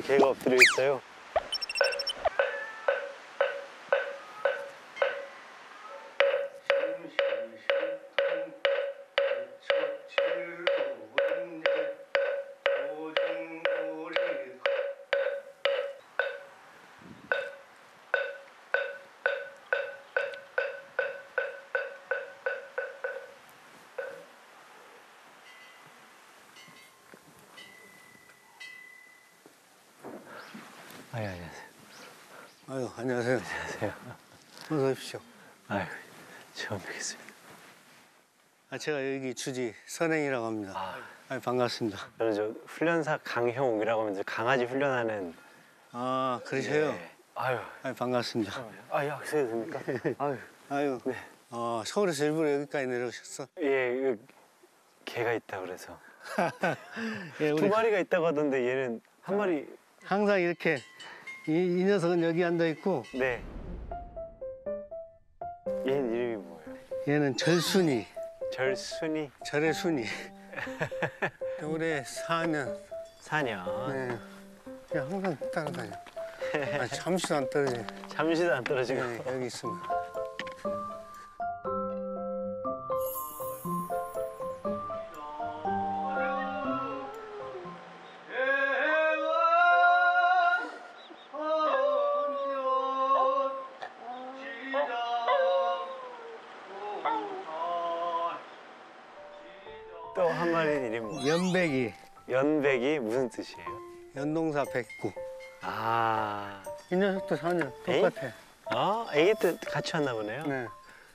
개가 엎드려 있어요. 처음 뵙겠습니다. 아, 제가 여기 주지 선행이라고 합니다. 아, 아, 반갑습니다. 저는 저 훈련사 강형욱이라고 하면서 강아지 훈련하는. 아 그러세요? 네. 아유, 아, 반갑습니다. 아, 약속해도 됩니까? 아유, 아유, 네. 어, 서울에서 일부러 여기까지 내려오셨어? 예, 이 개가 있다 그래서. 예, 두 마리가 있다고 하던데 얘는 한 마리. 항상 이렇게 이, 이 녀석은 여기 앉아 있고 네. 얘는 절순이, 절순이 절의 순이. 올해 4년. 4년. 네. 그냥 항상 따라다녀. 아, 잠시도 안 떨어져. 잠시도 안 떨어지고. 네, 여기. 또 104, 109. 아. 이 녀석도 저 녀석 똑같아. 아, 애기 때 같이 왔나 보네요. 네.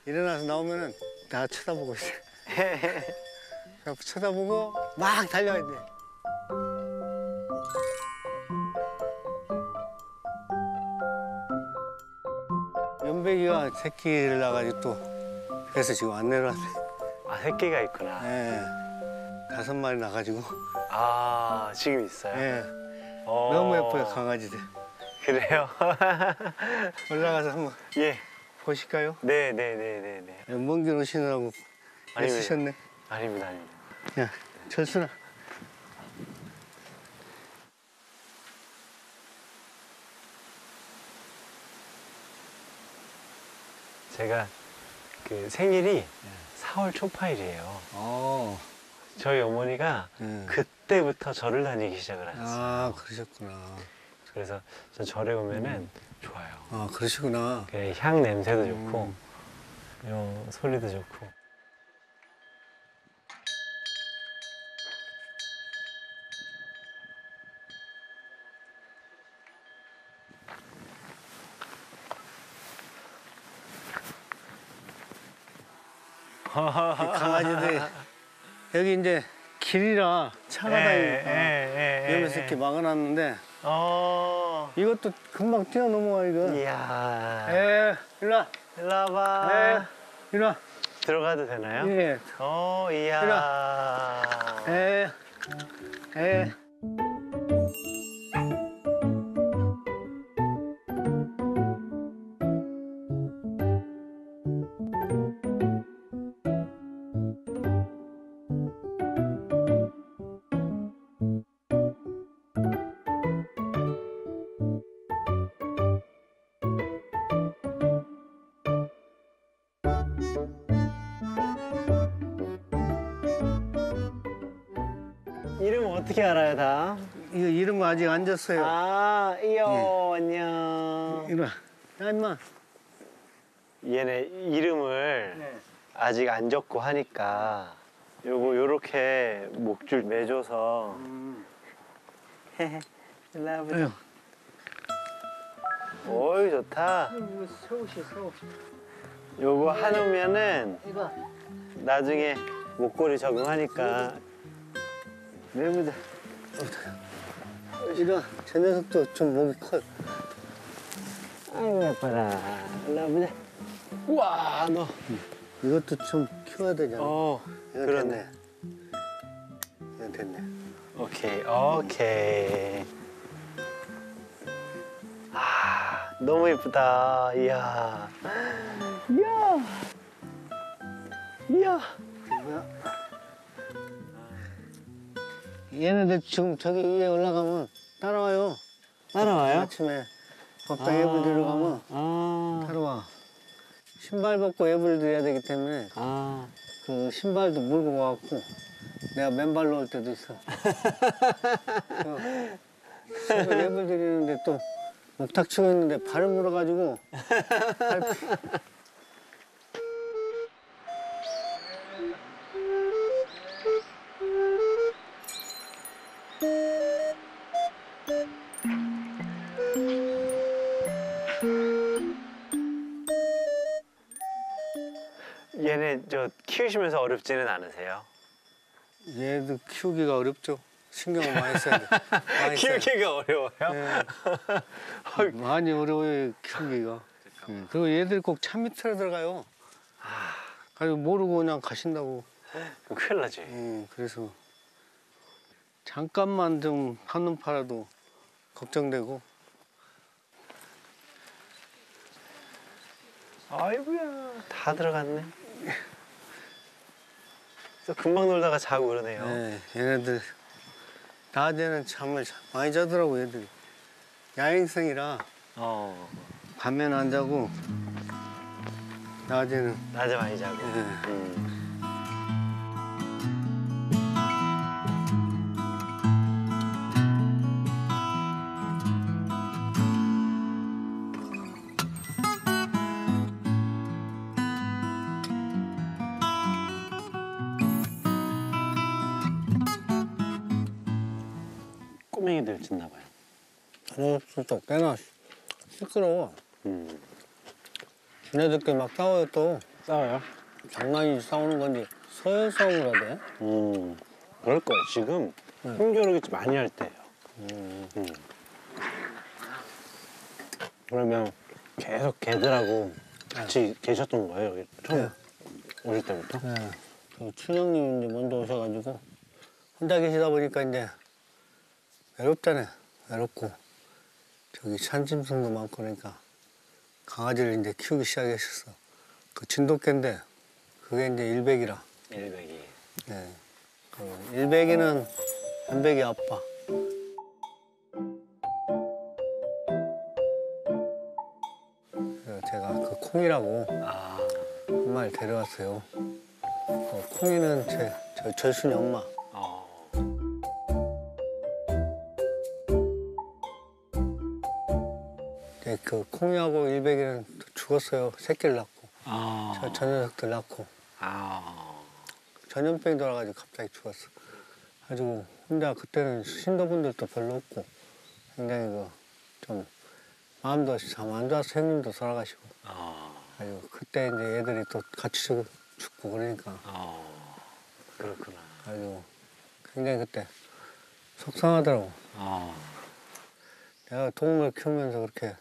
일어나서 나오면은 다 쳐다보고 있어요. 쳐다보고 막 달려야 돼. 연배기가 새끼를 낳아가지고 또 그래서 지금 안 내려왔네. 아 새끼가 있구나. 네. 다섯 마리 나가지고. 아 지금 있어요. 네. 어. 너무 예뻐요 강아지들. 그래요? 올라가서 한번 예. 보실까요? 네 네 네 네네. 먼길 오시느라고 아닙니다. 애쓰셨네. 아닙니다, 아닙니다. 야, 철순아. 제가 그 생일이 4월 초파일이에요. 어. 저희 어머니가 네. 그때부터 절을 다니기 시작을 하셨어요. 아, 그러셨구나. 그래서 저 절에 오면은 좋아요. 아, 그러시구나. 그향 냄새도 좋고, 음. 요 소리도 좋고. 이 강아지들이 여기 이제 길이라 차가 예, 다니니까 예, 예, 위험해서 예. 이렇게 막아놨는데 어. 이것도 금방 뛰어넘어와 이거. 이야. 에, 일로 와. 일로 와봐. 에, 일로 와. 들어가도 되나요? 예. 어, 이야. 에, 에. 어떻게 알아요, 다? 이거 이름 아직 안 졌어요. 아, 이요, 안녕. 이리 와. 야, 임마. 얘네 이름을 네. 아직 안 적고 하니까 요거 요렇게 목줄 매줘서 음. 일로 와보자. 아유. 오이 좋다. 이거. 요거 하놓으면은 이거. 나중에 목걸이 적응하니까 이리 와. 저 녀석도 좀 목이 커. 아이고 예뻐라. 와보자. 우와 너. 이것도 좀 키워야 되잖아. 어 이건 그러네. 됐네. 이건 됐네. 오케이 오케이. 아 너무 예쁘다. 이야. 이야. 이야. 뭐야? 얘네들 지금 저기 위에 올라가면 따라와요. 아침에 법당 예불 드리러 가면 아, 따라와. 신발 벗고 예불 드려야 되기 때문에 아. 그 신발도 물고 와갖고 내가 맨발로 올 때도 있어. 예불 드리는데 또 목탁 치고 있는데 발을 물어가지고 얘네 저 키우시면서 어렵지는 않으세요? 얘도 키우기가 어렵죠. 신경을 많이 써야 돼. 많이 써야 돼. 키우기가 어려워요? 예. 많이 어려워요 키우기가. 예. 그리고 얘들이 꼭 차 밑으로 들어가요. 가지고 모르고 그냥 가신다고. 그럼 큰일 나지. 예, 그래서 잠깐만 좀 한눈 팔아도 걱정되고. 아이고야, 다 들어갔네. 금방 놀다가 자고 그러네요. 예, 얘네들 낮에는 잠을 자- 많이 자더라고 얘들이. 야행성이라 어, 밤에는 안 자고 낮에는 낮에 많이 자고. 예. 음. 또 꽤나 시끄러워. 음. 지네들끼리 막 싸워요 또. 싸워요? 장난이 싸우는 건지 서열 싸움을 하대. 음. 그럴 거예요. 지금 응. 힘겨루기 좀 많이 할 때예요. 음. 음. 그러면 계속 걔들하고 같이 계셨던 거예요? 여기 처음 네. 오실 때부터? 네. 그 춘향님 이제 먼저 오셔가지고 혼자 계시다 보니까 이제 외롭잖아요. 외롭고 저기 산짐승도 많고 그러니까 강아지를 이제 키우기 시작했었어. 그 진돗개인데 그게 이제 일백이라. 일백이. 네. 그 일백이는 연백이 아빠. 제가 그 콩이라고 아, 한 마리 데려왔어요. 어, 콩이는 제, 저 절순이 엄마. 그 콩이하고 일백이는 또 죽었어요. 새끼를 낳고. 아. 저, 저 녀석들 낳고. 아. 전염병이 돌아가지고 갑자기 죽었어. 가지고 혼자 그때는 신도분들도 별로 없고 굉장히 그 좀 마음도 참 안 좋아서 형님도 돌아가시고. 아. 가지고 그때 이제 애들이 또 같이 죽, 죽고 그러니까 아. 그렇구나. 가지고 굉장히 그때 속상하더라고. 아. 내가 동물 키우면서 그렇게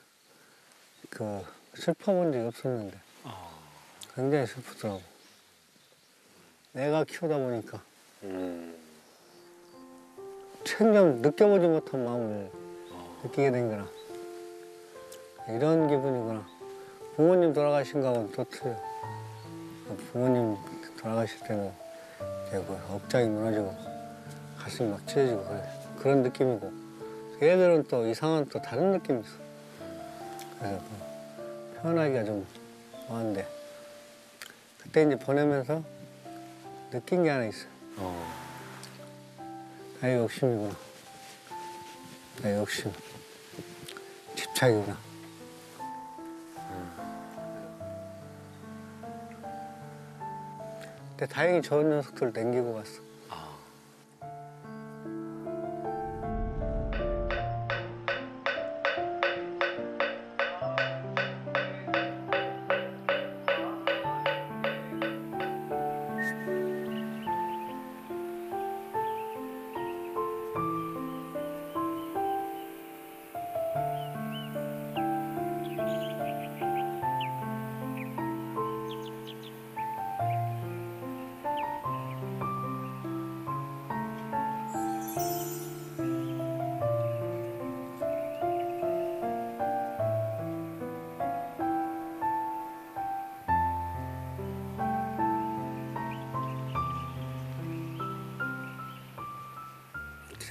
그 슬퍼본 적이 없었는데 아. 굉장히 슬프더라고. 내가 키우다 보니까 음. 생전 느껴보지 못한 마음을 어. 느끼게 된 거라. 이런 기분이구나. 부모님 돌아가신 거하고는 또 틀려. 부모님 돌아가실 때는 그 억장이 무너지고 가슴이 막 찢어지고 그래. 그런 느낌이고. 얘들은 또 이상한 또 다른 느낌이 있어. 그래서 그 표현하기가 좀 뭐한데. 그때 이제 보내면서 느낀 게 하나 있어. 어. 나의 욕심이구나. 나의 욕심. 집착이구나. 근데 다행히 좋은 녀석들 을 남기고 갔어.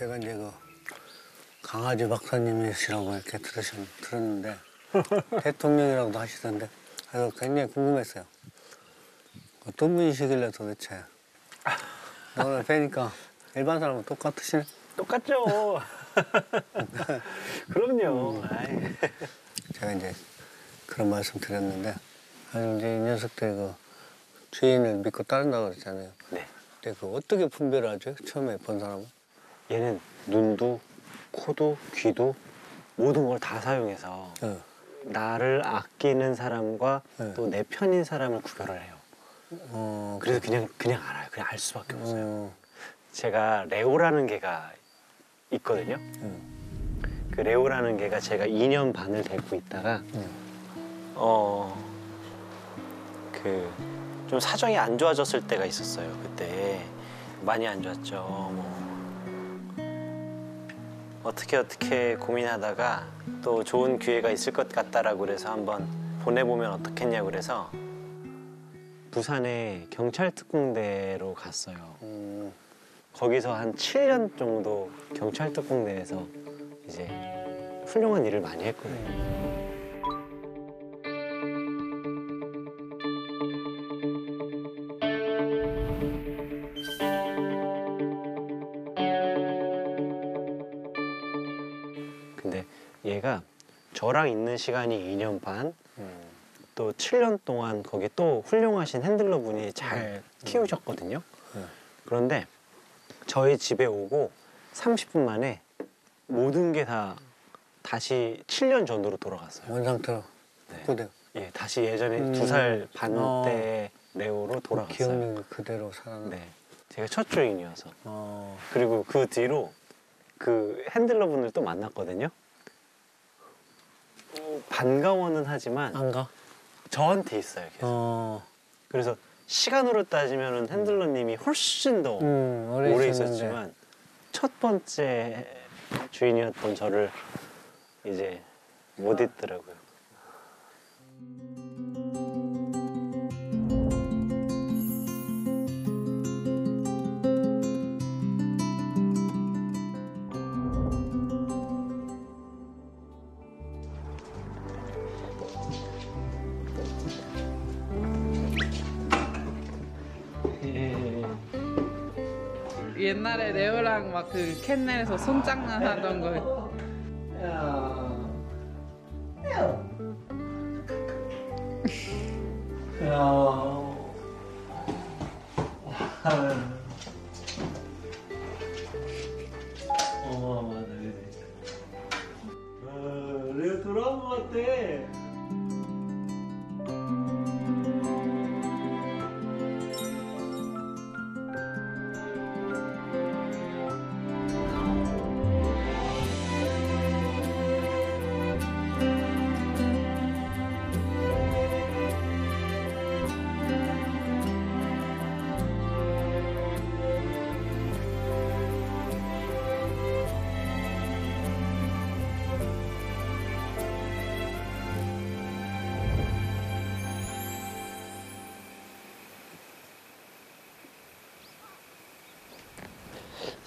제가 이제 그 강아지 박사님이시라고 이렇게 들으셨, 들었는데 대통령이라고도 하시던데 그래서 굉장히 궁금했어요. 어떤 분이시길래 도대체 오늘 뵈니까 일반 사람은 똑같으시네. 똑같죠. 그럼요. 아이. 제가 이제 그런 말씀 드렸는데 아니 이제 이 녀석들 그 주인을 믿고 따른다고 그랬잖아요. 네. 근데 그 어떻게 분별하죠? 처음에 본 사람은? 얘는 눈도 코도 귀도 모든 걸 다 사용해서 예. 나를 아끼는 사람과 네. 또내 편인 사람을 구별을 해요. 어, 그래서 그냥 그냥 알아요. 그냥 알 수밖에 없어요. 어, 제가 레오라는 개가 있거든요. 음, 그 레오라는 개가 제가 2년 반을 데리고 있다가 음. 어그 좀 사정이 안 좋아졌을 때가 있었어요. 그때 많이 안 좋았죠. 뭐 어떻게 어떻게 고민하다가 또 좋은 기회가 있을 것 같다라고 그래서 한번 보내보면 어떻겠냐고 그래서 부산의 경찰 특공대로 갔어요. 음, 거기서 한 7년 정도 경찰 특공대에서 이제 훌륭한 일을 많이 했거든요. 있는 시간이 2년 반, 음. 또 7년 동안 거기 또 훌륭하신 핸들러 분이 잘 키우셨거든요. 네. 그런데 저희 집에 오고 30분 만에 모든 게 다 다시 7년 전으로 돌아갔어요. 원 상태로 네. 그대로 예, 다시 예전에 음. 두살반 어. 때 레오로 돌아갔어요. 기억력이 그대로 살아나. 네, 제가 첫 주인이어서 어, 그리고 그 뒤로 그 핸들러 분을 또 만났거든요. 어, 반가워는 하지만 안 가? 저한테 있어요. 계속. 어, 그래서 시간으로 따지면 핸들러님이 훨씬 더 음, 오래, 오래. 있었지만 첫 번째 주인이었던 저를 이제 못 잊더라고요. 옛날에 레오랑 막 그 캔넬에서 손장난 하던 거. 어마어마하다, 그지? 어, 내가 돌아온 것 같아.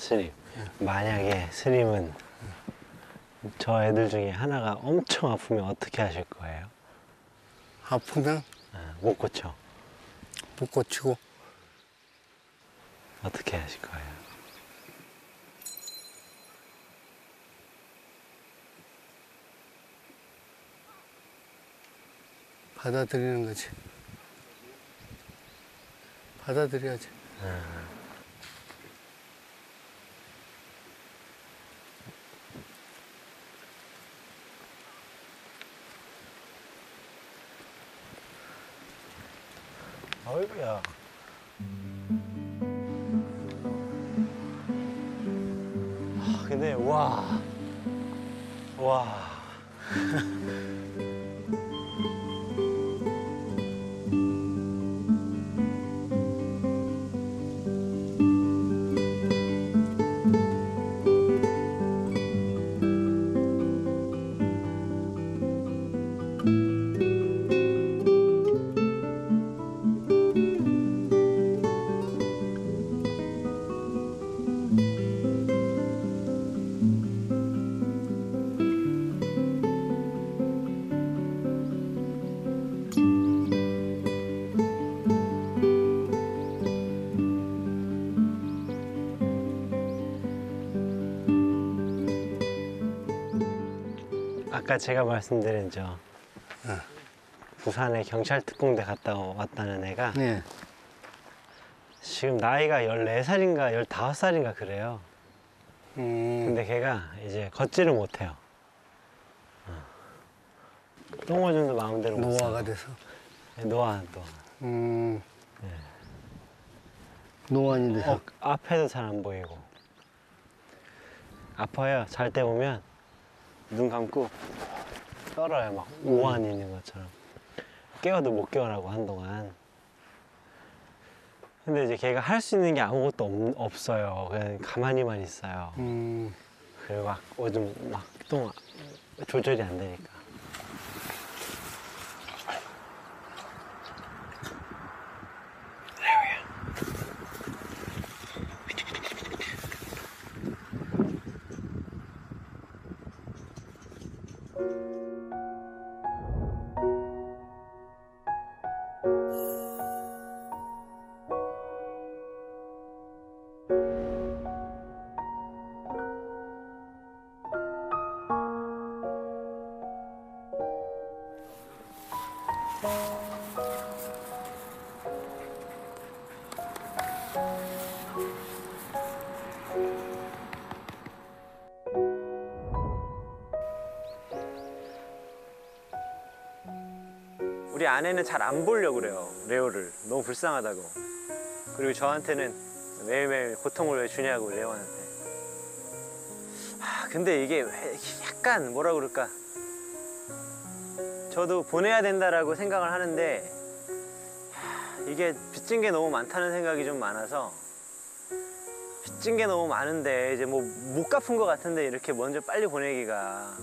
스님, 만약에 스님은 저 애들 중에 하나가 엄청 아프면 어떻게 하실 거예요? 아프면 아, 못 고쳐. 못 고치고 어떻게 하실 거예요? 받아들이는 거지. 받아들여야지. 아 이고야. 아, 근데 와, 와. 아까 제가 말씀드린 저 부산에 경찰 특공대 갔다 왔다는 애가 네. 지금 나이가 14살인가 15살인가 그래요. 음, 근데 걔가 이제 걷지를 못해요. 어. 똥오줌도 마음대로 못 노화가 싸고. 돼서. 노화, 노화. 음, 노안이 돼서. 어, 앞에도 잘 안 보이고. 아파요. 잘 때 보면 눈 감고 떨어요. 막 오한 있는 것처럼. 깨워도 못 깨워라고 한동안. 근데 이제 걔가 할 수 있는 게 아무것도 없, 없어요. 그냥 가만히만 있어요. 음, 그리고 막 오줌 막 똥 조절이 안 되니까. 우리 아내는 잘 안 보려고 그래요. 레오를 너무 불쌍하다고. 그리고 저한테는 매일매일 고통을 왜 주냐고 레오한테. 아 근데 이게 왜 약간 뭐라 그럴까. 저도 보내야 된다라고 생각을 하는데 하, 이게 빚진 게 너무 많다는 생각이 좀 많아서 빚진 게 너무 많은데 이제 뭐 못 갚은 것 같은데 이렇게 먼저 빨리 보내기가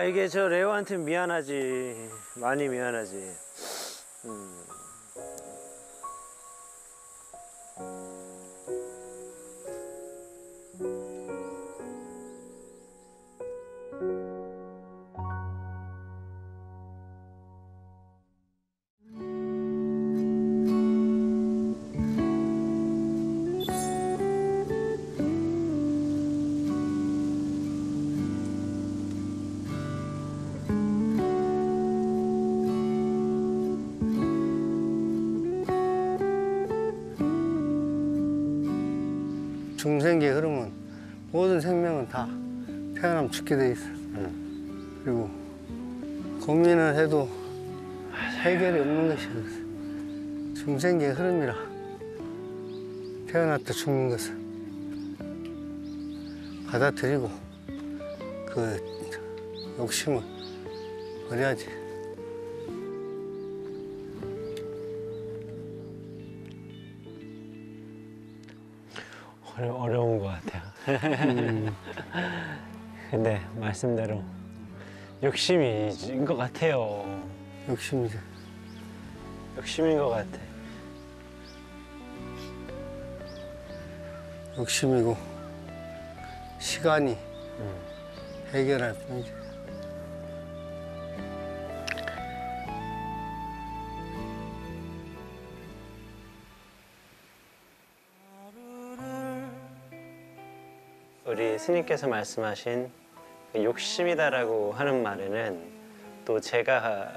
아 이게 저 레오한테 미안하지 많이 미안하지 음. 생기의 흐름은 모든 생명은 다 태어나면 죽게 돼 있어. 그리고 고민을 해도 해결이 없는 것이 중생기의 흐름이라 태어났다 죽는 것을 받아들이고 그 욕심을 버려야지. 어려, 어려 운 것 같아요. 근데 말씀대로 욕심인 것 같아요. 욕심이지. 욕심인 것 같아. 욕심이고 시간이 해결할 뿐이지. 우리 스님께서 말씀하신 그 욕심이다라고 하는 말에는 또 제가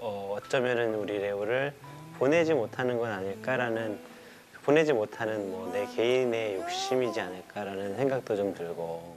어, 어쩌면은 우리 레오를 보내지 못하는 건 아닐까라는 보내지 못하는 뭐 내 개인의 욕심이지 않을까라는 생각도 좀 들고